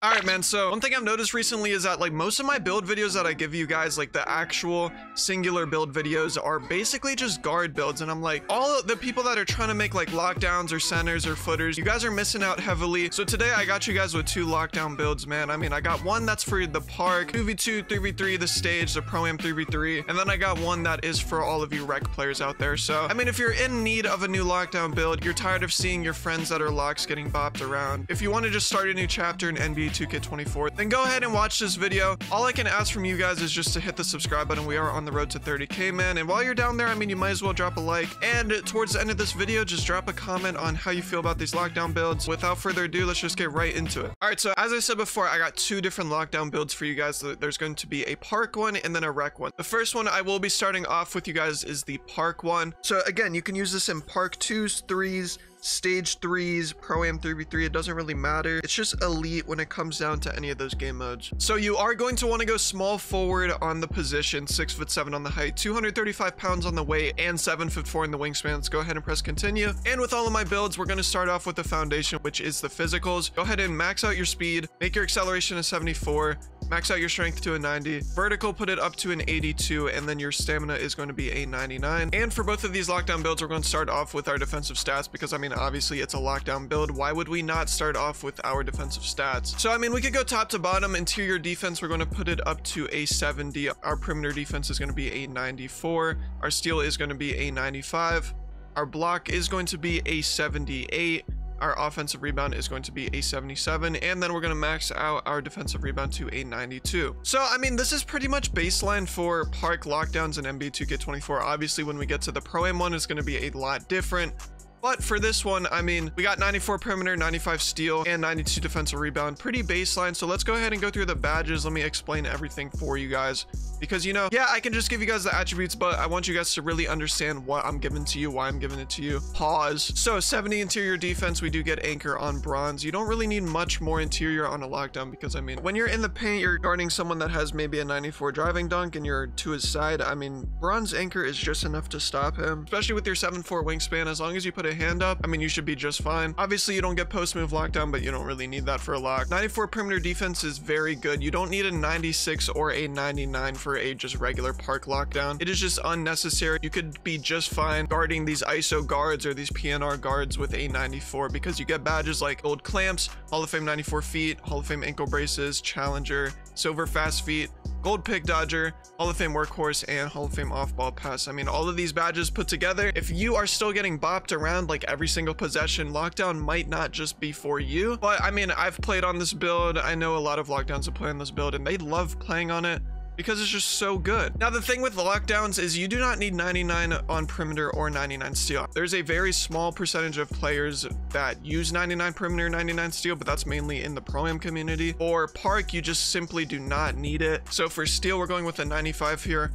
All right, man. So one thing I've noticed recently is that like most of my build videos that I give you guys, like the actual singular build videos are basically just guard builds. And I'm like, all the people that are trying to make like lockdowns or centers or footers, you guys are missing out heavily. So today I got you guys with two lockdown builds, man. I mean, I got one that's for the park, 2v2, 3v3, the stage, the pro-am 3v3. And then I got one that is for all of you rec players out there. So, I mean, if you're in need of a new lockdown build, you're tired of seeing your friends that are locks getting bopped around. If you want to just start a new chapter in NBA 2K24, then go ahead and watch this video. All I can ask from you guys is just to hit the subscribe button. We are on the road to 30k, man. And while you're down there, I mean, you might as well drop a like. And towards the end of this video, just drop a comment on how you feel about these lockdown builds. Without further ado, let's just get right into it. All right, so as I said before, I got two different lockdown builds for you guys. There's going to be a park one and then a rec one. The first one I will be starting off with you guys is the park one. So again, you can use this in park twos, threes, stage threes, pro am 3v3, it doesn't really matter. It's just elite when it comes down to any of those game modes. So you are going to want to go small forward on the position, six foot seven on the height, 235 pounds on the weight, and seven foot four in the wingspan. Let's go ahead and press continue. And with all of my builds, we're going to start off with the foundation, which is the physicals. Go ahead and max out your speed, make your acceleration a 74, max out your strength to a 90 vertical put it up to an 82 and then your stamina is going to be a 99 and for both of these lockdown builds we're going to start off with our defensive stats because i mean obviously it's a lockdown build. Why would we not start off with our defensive stats? So i mean we could go top to bottom. Interior defense we're going to put it up to a 70 our perimeter defense is going to be a 94 our steal is going to be a 95 our block is going to be a 78 our offensive rebound is going to be a 77, and then we're going to max out our defensive rebound to a 92. So, I mean, this is pretty much baseline for park lockdowns and NBA 2K24. Obviously, when we get to the Pro-Am one, it's going to be a lot different. But for this one, I mean, we got 94 perimeter, 95 steal, and 92 defensive rebound. Pretty baseline. So let's go ahead and go through the badges. Let me explain everything for you guys. Because, you know, yeah, I can just give you guys the attributes, but I want you guys to really understand what I'm giving to you, why I'm giving it to you. Pause. So 70 interior defense, we do get anchor on bronze. You don't really need much more interior on a lockdown because, I mean, when you're in the paint, you're guarding someone that has maybe a 94 driving dunk and you're to his side. I mean, bronze anchor is just enough to stop him, especially with your 7'4 wingspan. As long as you put a hand up, I mean, you should be just fine. Obviously, you don't get post move lockdown, but you don't really need that for a lock. 94 perimeter defense is very good. You don't need a 96 or a 99 for a just regular park lockdown. It is just unnecessary. You could be just fine guarding these ISO guards or these PNR guards with a 94 because you get badges like gold clamps, Hall of Fame 94 feet, Hall of Fame ankle braces, challenger, silver fast feet, Gold Pick Dodger, Hall of Fame Workhorse, and Hall of Fame Off-Ball Pest. I mean, all of these badges put together, if you are still getting bopped around like every single possession, Lockdown might not just be for you. But I mean, I've played on this build. I know a lot of Lockdowns have played on this build, and they love playing on it because it's just so good. Now, the thing with the lockdowns is you do not need 99 on perimeter or 99 steal. There's a very small percentage of players that use 99 perimeter, 99 steal, but that's mainly in the pro-am community. Or park, you just simply do not need it. So for steal, we're going with a 95 here.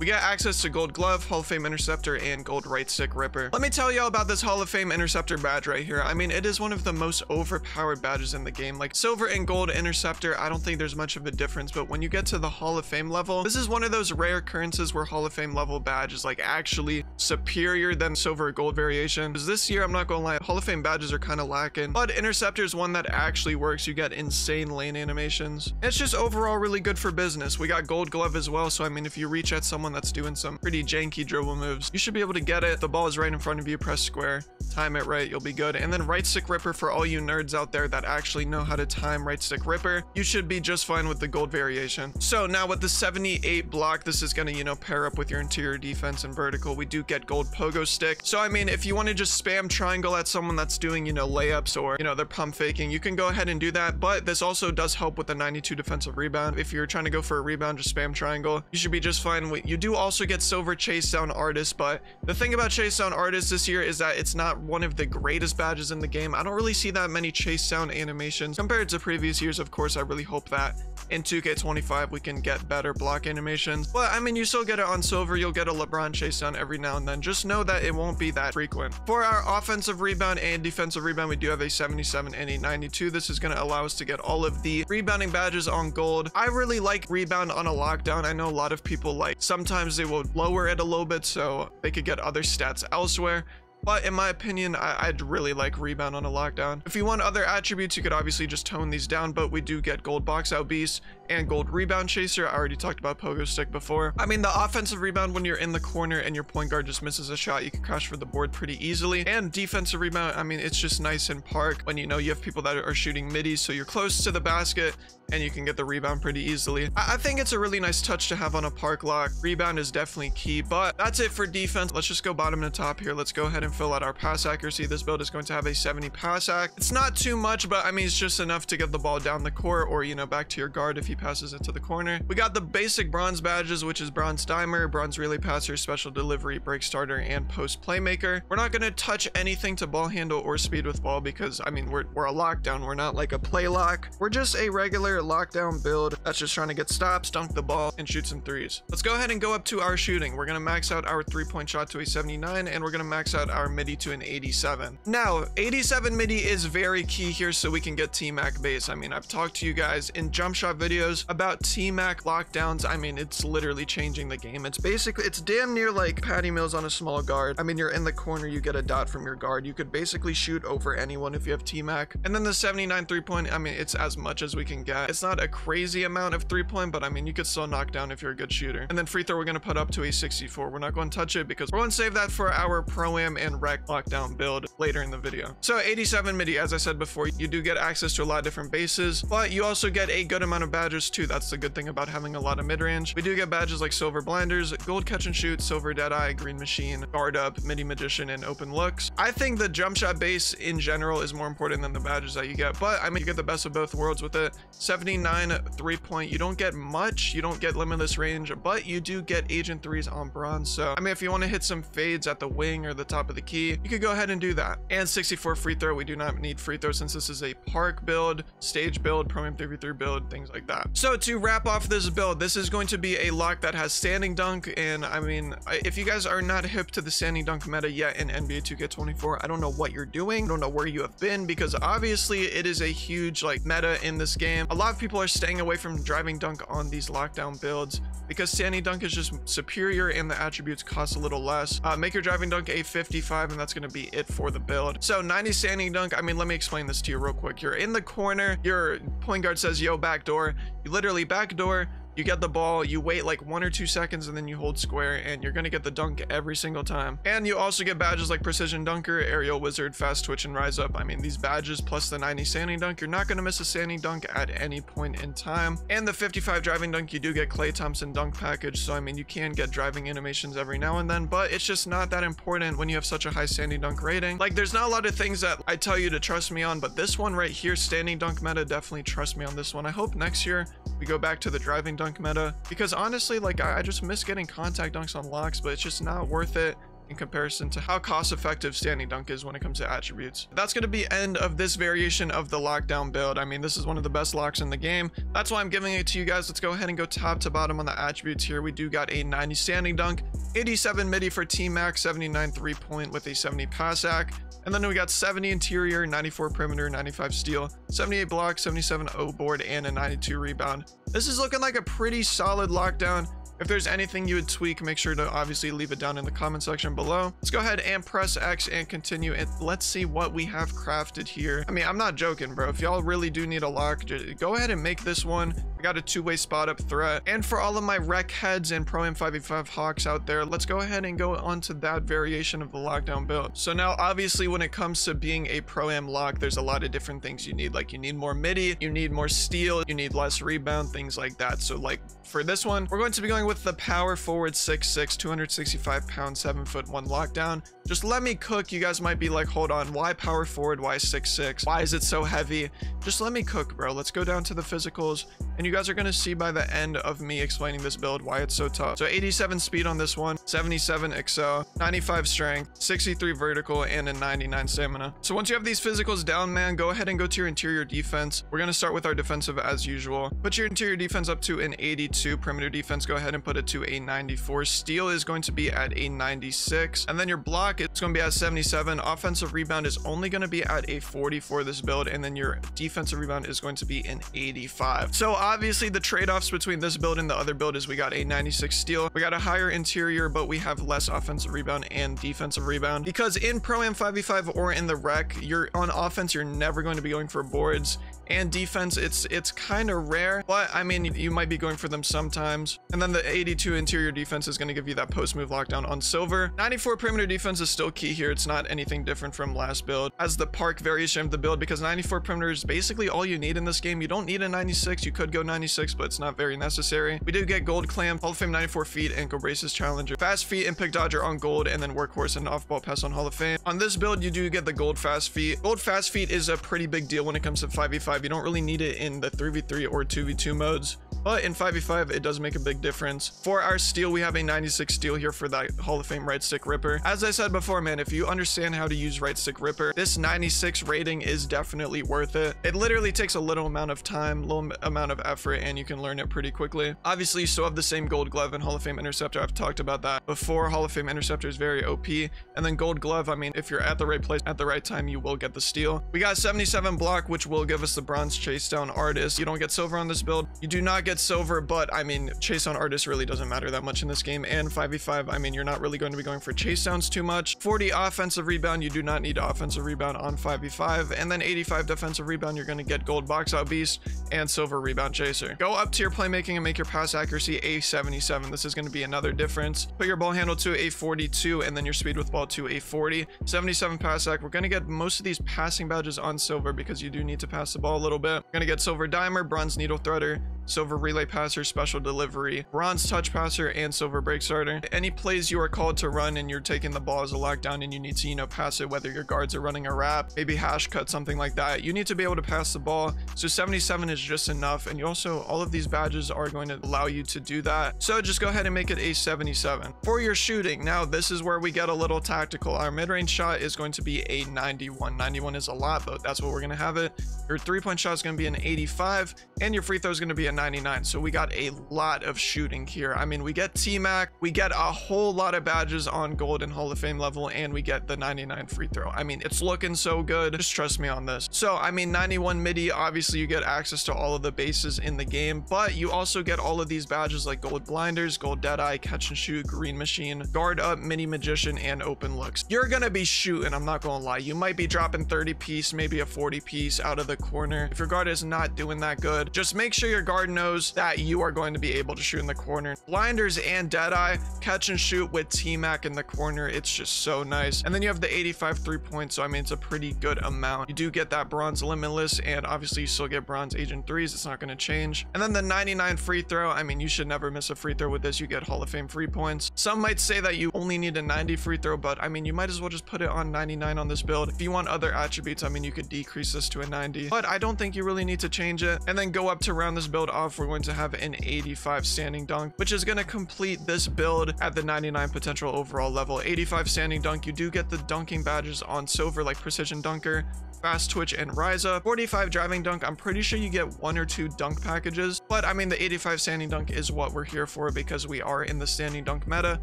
We got access to Gold Glove, Hall of Fame Interceptor, and Gold Right Stick Ripper. Let me tell y'all about this Hall of Fame Interceptor badge right here. I mean, it is one of the most overpowered badges in the game. Like Silver and Gold Interceptor, I don't think there's much of a difference, but when you get to the Hall of Fame level, this is one of those rare occurrences where Hall of Fame level badge is like actually superior than Silver or Gold variation. Because this year, I'm not gonna lie, Hall of Fame badges are kind of lacking, but Interceptor is one that actually works. You get insane lane animations. It's just overall really good for business. We got Gold Glove as well, so I mean, if you reach at someone someone that's doing some pretty janky dribble moves, you should be able to get it. The ball is right in front of you, press square, time it right, you'll be good. And then right stick ripper for all you nerds out there that actually know how to time right stick ripper, you should be just fine with the gold variation. So now with the 78 block, this is gonna, you know, pair up with your interior defense and vertical. We do get gold pogo stick. So I mean, if you want to just spam triangle at someone that's doing, you know, layups or, you know, they're pump faking, you can go ahead and do that. But this also does help with the 92 defensive rebound. If you're trying to go for a rebound, just spam triangle. You should be just fine. With, you do also get silver chase down artist, but the thing about chase down artist this year is that it's not one of the greatest badges in the game. I don't really see that many chase down animations compared to previous years. Of course, I really hope that in 2K25 we can get better block animations. But I mean, you still get it on silver. You'll get a LeBron chase down every now and then. Just know that it won't be that frequent. For our offensive rebound and defensive rebound, we do have a 77 and a 92. This is going to allow us to get all of the rebounding badges on gold. I really like rebound on a lockdown. I know a lot of people like sometimes they will lower it a little bit so they could get other stats elsewhere. But in my opinion, I would really like rebound on a lockdown. If you want other attributes, you could obviously just tone these down, but we do get gold box out beast and gold rebound chaser. I already talked about pogo stick before. I mean, the offensive rebound when you're in the corner and your point guard just misses a shot, you can crash for the board pretty easily. And defensive rebound, I mean, it's just nice in park when you know you have people that are shooting middies, so you're close to the basket and you can get the rebound pretty easily. I, I think it's a really nice touch to have on a park lock. Rebound is definitely key, but that's it for defense. Let's just go bottom to top here. Let's go ahead and fill out our pass accuracy. This build is going to have a 70 pass act. It's not too much, but I mean, it's just enough to get the ball down the court or, you know, back to your guard if he passes it to the corner. We got the basic bronze badges, which is bronze dimer, bronze relay passer, special delivery, break starter, and post playmaker. We're not going to touch anything to ball handle or speed with ball because, I mean, we're, we're a lockdown. We're not like a play lock. We're just a regular lockdown build that's just trying to get stops, dunk the ball, and shoot some threes. Let's go ahead and go up to our shooting. We're going to max out our three-point shot to a 79, and we're going to max out our midi to an 87. Now, 87 midi is very key here so we can get T-Mac base. I mean, I've talked to you guys in jump shot videos about T-Mac lockdowns. I mean, it's literally changing the game. It's basically, it's damn near like Patty Mills on a small guard. I mean, you're in the corner, you get a dot from your guard. You could basically shoot over anyone if you have T-Mac. And then the 79 three-point, I mean, it's as much as we can get. It's not a crazy amount of three-point, but I mean, you could still knock down if you're a good shooter. And then free throw, we're going to put up to a 64. We're not going to touch it because we're going to save that for our Pro-Am and Rec lockdown build later in the video. So 87 midi, as I said before, you do get access to a lot of different bases, but you also get a good amount of badges too. That's the good thing about having a lot of mid-range. We do get badges like Silver Blinders, Gold Catch and Shoot, Silver Deadeye, Green Machine, Guard Up, Midi Magician, and Open Looks. I think the jump shot base in general is more important than the badges that you get, but I mean, you get the best of both worlds with it. 79 three-point, you don't get much, you don't get limitless range, but you do get Agent 3s on bronze. So, I mean, if you want to hit some fades at the wing or the top of the key, you could go ahead and do that. And 64 free throw, we do not need free throw since this is a park build, stage build, Am 33 build, things like that. So to wrap off this build, this is going to be a lock that has standing dunk. And I mean, if you guys are not hip to the standing dunk meta yet in NBA 2K24, I don't know what you're doing. I don't know where you have been because obviously it is a huge like meta in this game. A lot of people are staying away from driving dunk on these lockdown builds because standing dunk is just superior and the attributes cost a little less. Uh, make your driving dunk a 55 and that's going to be it for the build. So 90 standing dunk, I mean, let me explain this to you real quick. You're in the corner, your point guard says, yo, back door. You literally back door, you get the ball, you wait like one or two seconds, and then you hold square, and you're gonna get the dunk every single time. And you also get badges like Precision Dunker, Aerial Wizard, Fast Twitch, and Rise Up. I mean, these badges plus the 90 standing dunk, you're not gonna miss a standing dunk at any point in time. And the 55 driving dunk, you do get Klay Thompson dunk package, so I mean, you can get driving animations every now and then, but it's just not that important when you have such a high standing dunk rating. Like, there's not a lot of things that I tell you to trust me on, but this one right here, standing dunk meta, definitely trust me on this one. I hope next year we go back to the driving dunk meta because honestly, like I, I just miss getting contact dunks on locks, but it's just not worth it in comparison to how cost effective standing dunk is when it comes to attributes. That's going to be end of this variation of the lockdown build. I mean, this is one of the best locks in the game. That's why I'm giving it to you guys. Let's go ahead and go top to bottom on the attributes here. We do got a 90 standing dunk, 87 midi for T-Mac, 79 three point with a 70 pass. And then we got 70 interior, 94 perimeter, 95 steal, 78 block, 77 O board, and a 92 rebound. This is looking like a pretty solid lockdown. If there's anything you would tweak, make sure to obviously leave it down in the comment section below. Let's go ahead and press X and continue and let's see what we have crafted here. I mean, I'm not joking, bro. If y'all really do need a lock, go ahead and make this one got a two-way spot up threat. And for all of my rec heads and Pro-Am 5v5 Hawks out there, let's go ahead and go on to that variation of the lockdown build. So now, obviously, when it comes to being a Pro Am lock, there's a lot of different things you need. Like you need more midi, you need more steal, you need less rebound, things like that. So like for this one, we're going to be going with the power forward 6'6", 265 pound, 7 foot 1 lockdown. Just let me cook. You guys might be like, hold on, why power forward? Why 6'6"? Why is it so heavy? Just let me cook, bro. Let's go down to the physicals and you guys are going to see by the end of me explaining this build why it's so tough. So 87 speed on this one, 77 accel, 95 strength, 63 vertical, and a 99 stamina. So once you have these physicals down, man, go ahead and go to your interior defense. We're going to start with our defensive as usual. Put your interior defense up to an 82, perimeter defense, go ahead and put it to a 94. Steal is going to be at a 96. And then your block, it's going to be at 77. Offensive rebound is only going to be at a 40 for this build. And then your defensive rebound is going to be an 85. So obviously the trade-offs between this build and the other build is we got a 96 steal. We got a higher interior, but we have less offensive rebound and defensive rebound. Because in Pro-Am 5v5 or in the rec, you're on offense, you're never going to be going for boards and defense it's it's kind of rare but i mean you might be going for them sometimes. And then the 82 interior defense is going to give you that post move lockdown on silver. 94 perimeter defense is still key here it's not anything different from last build. As the park variation of the build because 94 perimeter is basically all you need in this game. You don't need a 96 you could go 96 but it's not very necessary. We do get gold clam hall of fame 94 feet ankle braces challenger. Fast feet and pick dodger on gold and then workhorse and off ball pest on hall of fame. On this build you do get the gold fast feet. Gold fast feet is a pretty big deal when it comes to 5v5 5. You don't really need it in the 3v3 or 2v2 modes. But in 5v5, it does make a big difference. For our steal, we have a 96 steal here for that Hall of Fame right stick ripper. As I said before, man, if you understand how to use right stick ripper, this 96 rating is definitely worth it. It literally takes a little amount of time, little amount of effort, and you can learn it pretty quickly. Obviously, you still have the same gold glove and Hall of Fame interceptor. I've talked about that before. Hall of Fame interceptor is very OP. And then gold glove, I mean, if you're at the right place at the right time, you will get the steal. We got 77 block, which will give us the bronze chase down artist. You don't get silver on this build. You do not get silver, but I mean, chase down artist really doesn't matter that much in this game. And 5v5, I mean, you're not really going to be going for chase downs too much. 40 offensive rebound, you do not need offensive rebound on 5v5. And then 85 defensive rebound, you're going to get gold box out beast and silver rebound chaser. Go up to your playmaking and make your pass accuracy a 77. This is going to be another difference. Put your ball handle to a 42 and then your speed with ball to a 40. 77 pass act. We're going to get most of these passing badges on silver because you do need to pass the ball a little bit. To get silver dimer, bronze needle threader, silver relay passer, special delivery, bronze touch passer, and silver break starter. Any plays you are called to run and you're taking the ball as a lockdown and you need to, you know, pass it, whether your guards are running a wrap, maybe hash cut, something like that, you need to be able to pass the ball. So 77 is just enough. And you also, all of these badges are going to allow you to do that. So just go ahead and make it a 77. For your shooting, now this is where we get a little tactical. Our mid-range shot is going to be a 91. 91 is a lot, but that's what we're going to have it. Your three-point shot is going to be an 85 and your free throw is going to be a 99. So we got a lot of shooting here. I mean, we get T-Mac, we get a whole lot of badges on gold and Hall of Fame level, and we get the 99 free throw. I mean, it's looking so good. Just trust me on this. So, I mean, 91 midi, obviously you get access to all of the bases in the game, but you also get all of these badges like gold blinders, gold deadeye, catch and shoot, green machine, guard up, midi magician, and open looks. You're gonna be shooting, I'm not gonna lie. You might be dropping 30 piece, maybe a 40 piece out of the corner. If your guard is not doing that good, just make sure your guard knows that you are going to be able to shoot in the corner. Blinders and Deadeye, catch and shoot with T-Mac in the corner. It's just so nice. And then you have the 85 three points. So, I mean, it's a pretty good amount. You do get that bronze limitless and obviously you still get bronze agent threes. It's not going to change. And then the 99 free throw. I mean, you should never miss a free throw with this. You get Hall of Fame free points. Some might say that you only need a 90 free throw, but I mean, you might as well just put it on 99 on this build. If you want other attributes, I mean, you could decrease this to a 90, but I don't think you really need to change it. And then go up to round this build off. We're going to have an 85 standing dunk, which is going to complete this build at the 99 potential overall level. 85 standing dunk, you do get the dunking badges on silver like precision dunker, fast twitch and up 45 driving dunk i'm pretty sure you get one or two dunk packages but i mean the 85 standing dunk is what we're here for because we are in the standing dunk meta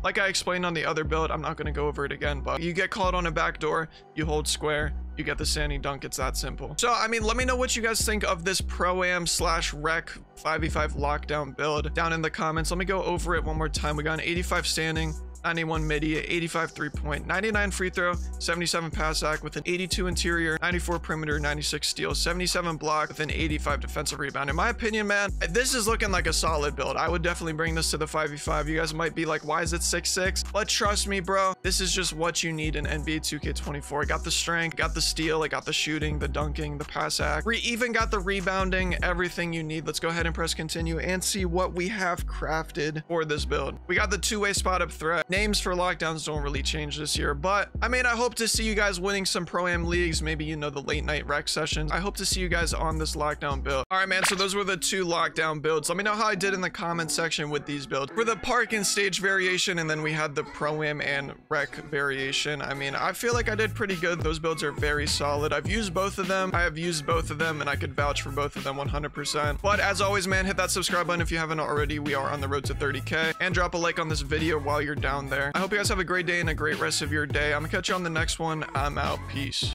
like i explained on the other build i'm not going to go over it again but you get called on a back door, you hold square you get the standing dunk. It's that simple. So, I mean, let me know what you guys think of this Pro-Am slash Rec 5v5 lockdown build down in the comments. Let me go over it one more time. We got an 85 standing, 91 midi, 85 three point, 99 free throw, 77 pass act with an 82 interior, 94 perimeter, 96 steal, 77 block with an 85 defensive rebound. In my opinion, man, this is looking like a solid build. I would definitely bring this to the 5v5. You guys might be like, why is it 6-6? But trust me, bro, this is just what you need in NBA 2K24. I got the strength, got the steal, I got the shooting, the dunking, the pass act. We even got the rebounding, everything you need. Let's go ahead and press continue and see what we have crafted for this build. We got the two-way spot up threat. Names for lockdowns don't really change this year. But I mean, I hope to see you guys winning some pro-am leagues. Maybe, you know, the late night rec sessions. I hope to see you guys on this lockdown build. All right, man. So those were the two lockdown builds. Let me know how I did in the comment section with these builds. For the park and stage variation, and then we had the pro-am and rec variation. I mean, I feel like I did pretty good. Those builds are very solid. I've used both of them. I have used both of them, and I could vouch for both of them 100%. But as always, man, hit that subscribe button if you haven't already. We are on the road to 30k. And drop a like on this video while you're down there. I hope you guys have a great day and a great rest of your day. I'm gonna catch you on the next one. I'm out. Peace.